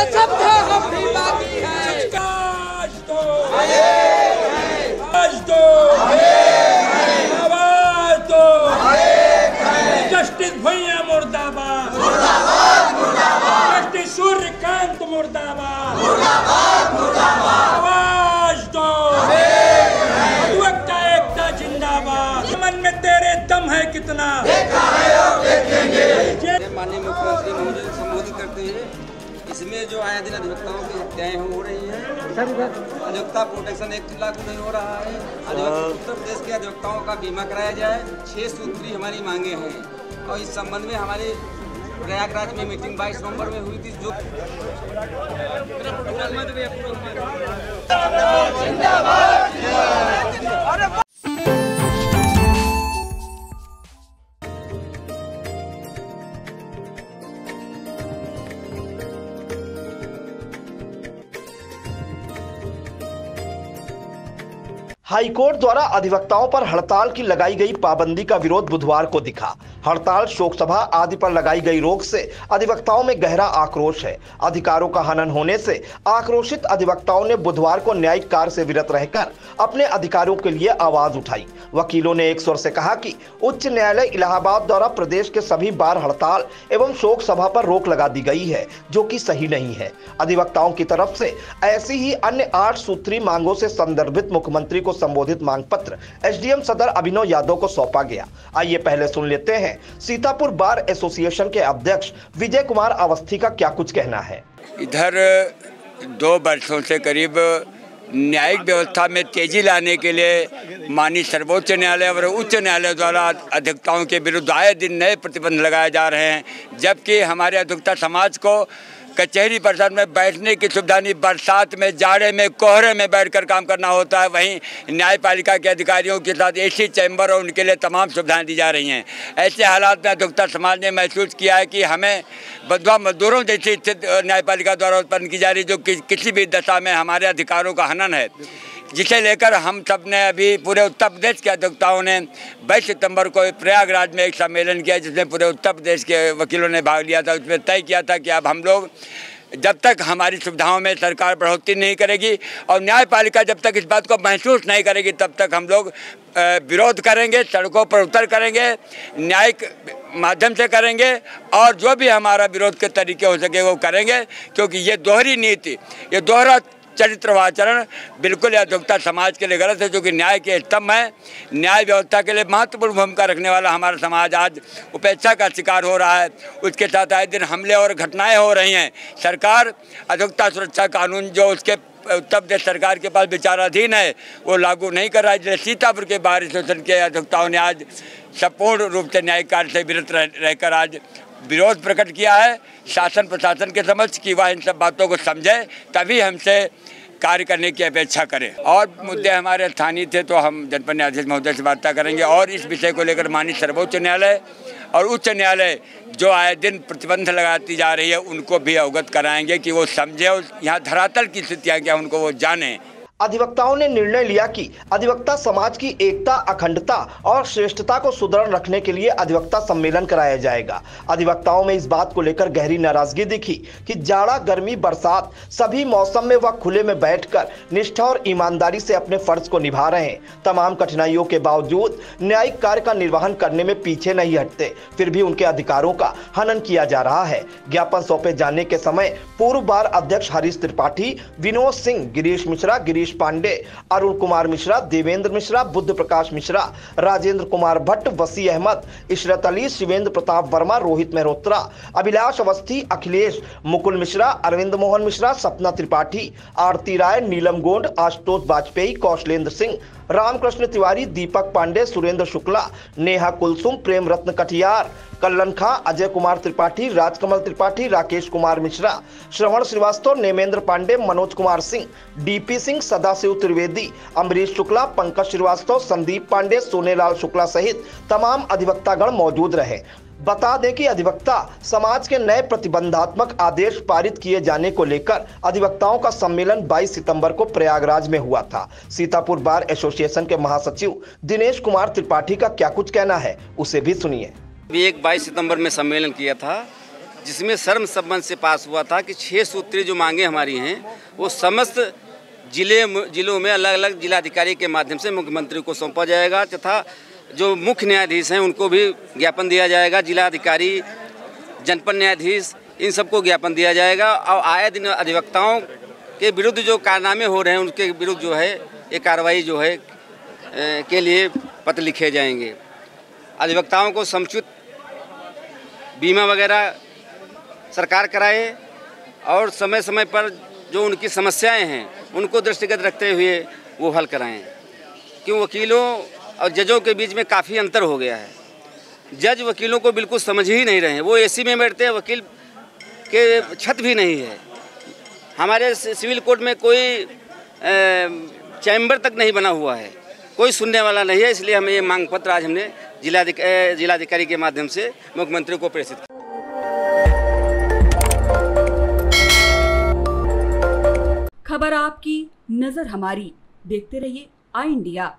कसम है हम भी बागी है। आज तो आज तो आवाज़ तो जस्टिस भैया मुर्दाबाद जस्टिस सूर्यकांत मुर्दाबाद आवाज़ दो अधिवक्ता एकता जिंदाबाद। मन में तेरे दम है कितना माननीय मुख्यमंत्री इसमें जो आए दिन अधिवक्ताओं की हत्याएँ हो रही हैं। अधिवक्ता प्रोटेक्शन एक्ट लागू नहीं हो रहा है। उत्तर प्रदेश के अधिवक्ताओं का बीमा कराया जाए। छह सूत्री हमारी मांगे हैं। और इस संबंध में हमारे प्रयागराज में मीटिंग 22 नवंबर में हुई थी जो हाईकोर्ट द्वारा अधिवक्ताओं पर हड़ताल की लगाई गई पाबंदी का विरोध बुधवार को दिखा। हड़ताल शोक सभा आदि पर लगाई गई रोक से अधिवक्ताओं में गहरा आक्रोश है। अधिकारों का हनन होने से आक्रोशित अधिवक्ताओं ने बुधवार को न्यायिक कार्य से विरत रहकर अपने अधिकारों के लिए आवाज़ उठाई। वकीलों ने एक स्वर से कहा कि उच्च न्यायालय इलाहाबाद द्वारा प्रदेश के सभी बार हड़ताल एवं शोक सभा पर रोक लगा दी गई है, जो की सही नहीं है। अधिवक्ताओं की तरफ़ से ऐसी ही अन्य आठ सूत्री मांगों से संदर्भित मुख्यमंत्री को संबोधित मांग पत्र एसडीएम सदर अभिनव यादव को सौंपा गया। आइए पहले सुन लेते हैं सीतापुर बार एसोसिएशन के अध्यक्ष विजय कुमार अवस्थी का क्या कुछ कहना है? इधर, दो वर्षों से करीब न्यायिक व्यवस्था में तेज़ी लाने के लिए माननीय सर्वोच्च न्यायालय और उच्च न्यायालय द्वारा अधिवक्ताओं के विरुद्ध आए दिन नए प्रतिबंध लगाए जा रहे हैं, जबकि हमारे अधिवक्ता समाज को कचहरी परिसर में बैठने की सुविधा नहीं बरसात में जाड़े में कोहरे में बैठकर काम करना होता है। वहीं न्यायपालिका के अधिकारियों के साथ एसी चैम्बर और उनके लिए तमाम सुविधाएँ दी जा रही हैं। ऐसे हालात में अधिकतर समाज ने महसूस किया है कि हमें बदवा मजदूरों जैसी स्थिति न्यायपालिका द्वारा उत्पन्न की जा रही जो कि, किसी भी दशा में हमारे अधिकारों का हनन है। जिसे लेकर हम सबने अभी पूरे उत्तर प्रदेश के अध्यक्षताओं ने बाईस सितंबर को प्रयागराज में एक सम्मेलन किया, जिसमें पूरे उत्तर प्रदेश के वकीलों ने भाग लिया था। उसमें तय किया था कि अब हम लोग जब तक हमारी सुविधाओं में सरकार बढ़ोतरी नहीं करेगी और न्यायपालिका जब तक इस बात को महसूस नहीं करेगी, तब तक हम लोग विरोध करेंगे, सड़कों पर उतर करेंगे, न्यायिक माध्यम से करेंगे और जो भी हमारा विरोध के तरीके हो सके वो करेंगे, क्योंकि ये दोहरी नीति, ये दोहरा चरित्र आचरण बिल्कुल अधिवक्ता समाज के लिए गलत है, जो कि न्याय के स्तंभ है। न्याय व्यवस्था के लिए महत्वपूर्ण भूमिका रखने वाला हमारा समाज आज उपेक्षा का शिकार हो रहा है। उसके साथ आए दिन हमले और घटनाएँ हो रही हैं। सरकार अधिवक्ता सुरक्षा कानून, जो उसके उत्तर प्रदेश सरकार के पास विचाराधीन है, वो लागू नहीं कर रहा है। इसलिए सीतापुर के बार एसोसिएशन के अधिवक्ताओं ने आज संपूर्ण रूप से न्यायिक कार्य से विरत रहकर आज विरोध प्रकट किया है। शासन प्रशासन के समक्ष कि वह इन सब बातों को समझे, तभी हमसे कार्य करने की अपेक्षा करें। और मुद्दे हमारे स्थानीय थे तो हम जनपद न्यायाधीश महोदय से वार्ता करेंगे। और इस विषय को लेकर माननीय सर्वोच्च न्यायालय और उच्च न्यायालय जो आए दिन प्रतिबंध लगाती जा रही है, उनको भी अवगत कराएँगे कि वो समझे और यहाँ धरातल की स्थितियाँ क्या, उनको वो जानें। अधिवक्ताओं ने निर्णय लिया कि अधिवक्ता समाज की एकता, अखंडता और श्रेष्ठता को सुदृढ़ रखने के लिए अधिवक्ता सम्मेलन कराया जाएगा। अधिवक्ताओं में इस बात को लेकर गहरी नाराज़गी दिखी कि जाड़ा, गर्मी, बरसात सभी मौसम में वह खुले में बैठकर निष्ठा और ईमानदारी से अपने फ़र्ज़ को निभा रहे हैं। तमाम कठिनाइयों के बावजूद न्यायिक कार्य का निर्वहन करने में पीछे नहीं हटते, फिर भी उनके अधिकारों का हनन किया जा रहा है। ज्ञापन सौंपे जाने के समय पूर्व बार अध्यक्ष हरीश त्रिपाठी, विनोद सिंह, गिरीश मिश्रा, गिरीश गिरीश पांडे, अरुण कुमार मिश्रा, देवेंद्र मिश्रा, बुद्ध प्रकाश मिश्रा, राजेंद्र कुमार भट्ट, वसी अहमद, इशरत अली, शिवेंद्र प्रताप वर्मा, रोहित मेहरोत्रा, अभिलाष अवस्थी, अखिलेश, मुकुल मिश्रा, अरविंद मोहन मिश्रा, सपना त्रिपाठी, आरती राय, नीलम गोंड, आशुतोष वाजपेयी, कौशलेंद्र सिंह रामकृष्ण तिवारी, दीपक पांडे, सुरेंद्र शुक्ला, नेहा कुलसुम, प्रेम रत्न कटियार कल्लन खां, अजय कुमार त्रिपाठी, राजकमल त्रिपाठी, राकेश कुमार मिश्रा, श्रवण श्रीवास्तव, नेमेंद्र पांडे, मनोज कुमार सिंह, डीपी सिंह, सदाशिव त्रिवेदी, अमरीश शुक्ला, पंकज श्रीवास्तव, संदीप पांडे, सोनेलाल शुक्ला सहित तमाम अधिवक्तागण मौजूद रहे। बता दें कि अधिवक्ता समाज के नए प्रतिबंधात्मक आदेश पारित किए जाने को लेकर अधिवक्ताओं का सम्मेलन 22 सितंबर को प्रयागराज में हुआ था। सीतापुर बार एसोसिएशन के महासचिव दिनेश कुमार त्रिपाठी का क्या कुछ कहना है, उसे भी सुनिए। एक 22 सितंबर में सम्मेलन किया था, जिसमें सर्व संबंध से पास हुआ था कि छः सूत्री जो मांगे हमारी हैं, वो समस्त ज़िले जिलों में अलग अलग जिलाधिकारी के माध्यम से मुख्यमंत्री को सौंपा जाएगा, तथा जो मुख्य न्यायाधीश हैं, उनको भी ज्ञापन दिया जाएगा। जिला अधिकारी जनपद न्यायाधीश, इन सबको ज्ञापन दिया जाएगा। और आए दिन अधिवक्ताओं के विरुद्ध जो कारनामे हो रहे हैं, उनके विरुद्ध जो है, ये कार्रवाई जो है के लिए पत्र लिखे जाएँगे। अधिवक्ताओं को समुचित बीमा वगैरह सरकार कराए और समय समय पर जो उनकी समस्याएँ हैं, उनको दृष्टिगत रखते हुए वो हल कराएँ। क्यों? वकीलों और जजों के बीच में काफ़ी अंतर हो गया है। जज वकीलों को बिल्कुल समझ ही नहीं रहे हैं। वो एसी में बैठते हैं, वकील के छत भी नहीं है। हमारे सिविल कोर्ट में कोई चैम्बर तक नहीं बना हुआ है। कोई सुनने वाला नहीं है, इसलिए हमें ये मांग पत्र आज हमने जिलाधिकारी जिलाधिकारी के माध्यम से मुख्यमंत्री को प्रेषित किया। खबर आपकी, नज़र हमारी। देखते रहिए आई इंडिया।